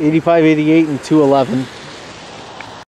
85, 88, and 211.